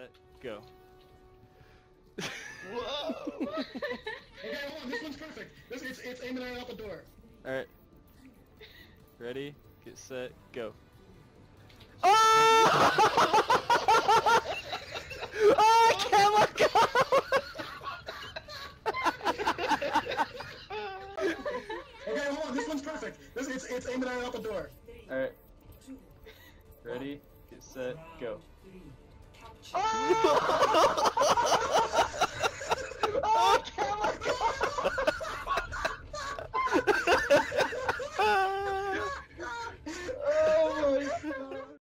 set, go. Whoa! Okay, hold on. This one's perfect. This it's it's aiming right out the door. Alright. Ready, get set, go. Oh! oh, chemical! Okay, hold on. This one's perfect. This it's it's aiming right out the door. Alright. Ready, get set, go. Oh!